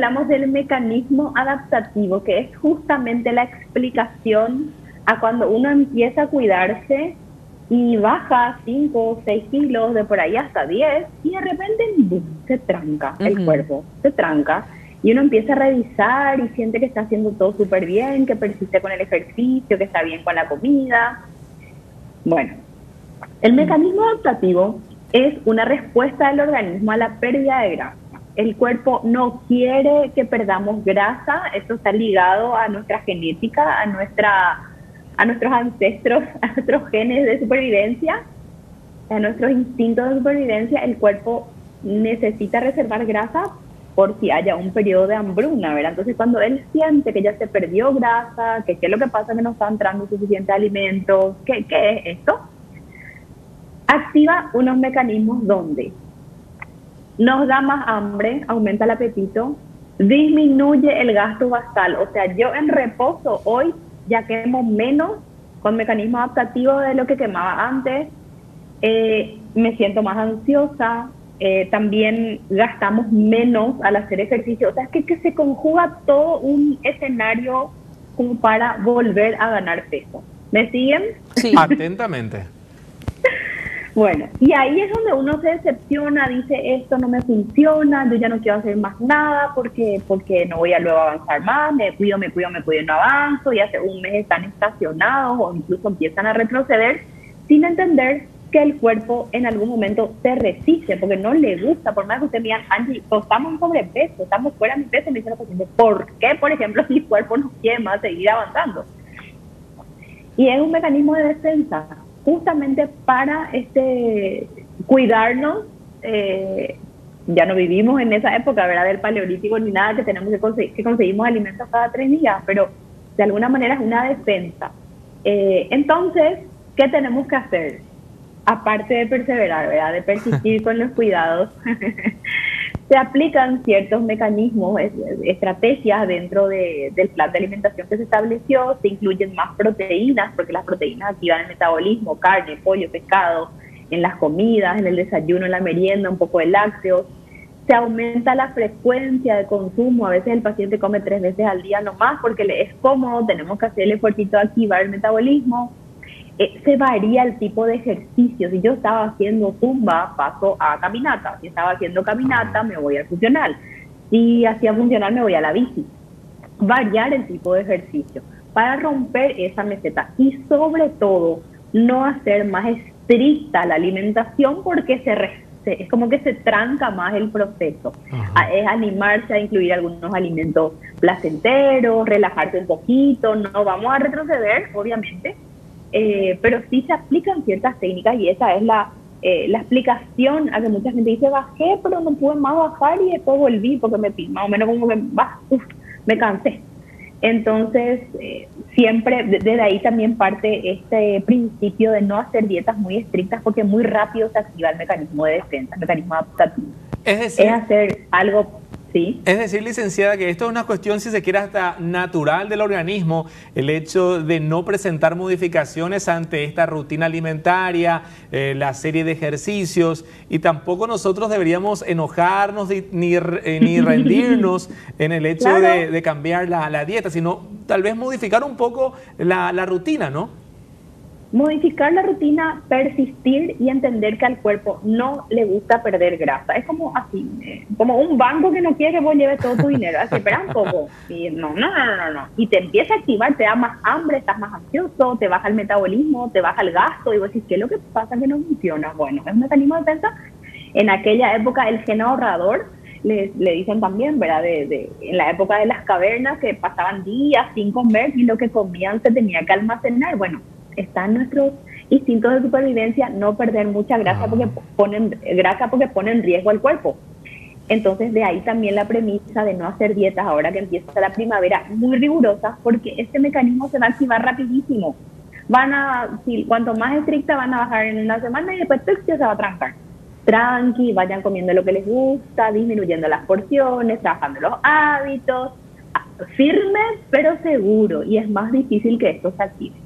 hablamos del mecanismo adaptativo, que es justamente la explicación a cuando uno empieza a cuidarse y baja 5 o 6 kilos, de por ahí hasta 10, y de repente se tranca el cuerpo, se tranca. Y uno empieza a revisar y siente que está haciendo todo súper bien, que persiste con el ejercicio, que está bien con la comida. Bueno, el mecanismo adaptativo es una respuesta del organismo a la pérdida de grasa. El cuerpo no quiere que perdamos grasa, esto está ligado a nuestra genética, a nuestra a nuestros ancestros, a nuestros genes de supervivencia, a nuestros instintos de supervivencia, el cuerpo necesita reservar grasa por si haya un periodo de hambruna. Entonces cuando él siente que ya se perdió grasa, que qué es lo que pasa que no está entrando suficiente alimento, ¿qué, ¿qué es esto? Activa unos mecanismos donde nos da más hambre, aumenta el apetito, disminuye el gasto basal, o sea, yo en reposo hoy ya quemo menos con mecanismos adaptativos de lo que quemaba antes, eh, me siento más ansiosa, eh, también gastamos menos al hacer ejercicio, o sea, es que, que se conjuga todo un escenario como para volver a ganar peso. ¿Me siguen? Sí. Atentamente. Bueno, y ahí es donde uno se decepciona, dice esto no me funciona, yo ya no quiero hacer más nada porque, porque no voy a luego avanzar más, me cuido, me cuido, me cuido y no avanzo, y hace un mes están estacionados o incluso empiezan a retroceder sin entender que el cuerpo en algún momento se resiste porque no le gusta, por más que usted diga, Angie, estamos en sobrepeso, estamos fuera de mi peso, me dice la paciente, ¿por qué, por ejemplo, mi cuerpo no quiere más seguir avanzando? Y es un mecanismo de defensa justamente para este cuidarnos. Eh, ya no vivimos en esa época, ¿verdad? Del paleolítico ni nada, que tenemos que, conseguir, que conseguimos alimentos cada tres días, pero de alguna manera es una defensa. Eh, entonces, ¿qué tenemos que hacer? Aparte de perseverar, ¿verdad? De persistir con los cuidados, se aplican ciertos mecanismos, estrategias dentro del plan de alimentación que se estableció, se incluyen más proteínas, porque las proteínas activan el metabolismo, carne, pollo, pescado, en las comidas, en el desayuno, en la merienda, un poco de lácteos. Se aumenta la frecuencia de consumo, a veces el paciente come tres veces al día nomás porque le es cómodo, tenemos que hacer el esfuerzo de activar el metabolismo eh, se varía el tipo de ejercicio. Si yo estaba haciendo zumba, paso a caminata. Si estaba haciendo caminata, me voy al funcional. Si hacía funcional, me voy a la bici. Variar el tipo de ejercicio para romper esa meseta y sobre todo no hacer más estricta la alimentación porque se, es como que se tranca más el proceso. Es animarse a incluir algunos alimentos placenteros, relajarse un poquito, no vamos a retroceder, obviamente, eh, pero sí se aplican ciertas técnicas y esa es la, eh, la explicación a que mucha gente dice, bajé, pero no pude más bajar y después volví porque me más o menos como que me cansé. Entonces, eh, siempre desde ahí también parte este principio de no hacer dietas muy estrictas porque muy rápido se activa el mecanismo de defensa, el mecanismo adaptativo. Es decir, es hacer algo es decir, licenciada, que esto es una cuestión, si se quiere, hasta natural del organismo, el hecho de no presentar modificaciones ante esta rutina alimentaria, eh, la serie de ejercicios, y tampoco nosotros deberíamos enojarnos ni, eh, ni rendirnos en el hecho de, cambiar la, dieta, sino tal vez modificar un poco la, la rutina, ¿no? Modificar la rutina, persistir y entender que al cuerpo no le gusta perder grasa. Es como así, eh, como un banco que no quiere que vos lleves todo tu dinero. Así, espera un poco. Y no, no, no, no, no. Y te empieza a activar, te da más hambre, estás más ansioso, te baja el metabolismo, te baja el gasto. Y vos decís, ¿qué es lo que pasa que no funciona? Bueno, es un mecanismo de defensa. En aquella época, el gen ahorrador, le, le, dicen también, ¿verdad? De, de, en la época de las cavernas que pasaban días sin comer y lo que comían se tenía que almacenar. Bueno, están nuestros instintos de supervivencia no perder mucha grasa porque ponen grasa porque pone en riesgo al cuerpo. Entonces de ahí también la premisa de no hacer dietas ahora que empieza la primavera muy rigurosa porque este mecanismo se va a activar rapidísimo. Van a, si, cuanto más estricta van a bajar en una semana y después se va a trancar. Tranqui, vayan comiendo lo que les gusta, disminuyendo las porciones, trabajando los hábitos, firme pero seguro y es más difícil que esto se active.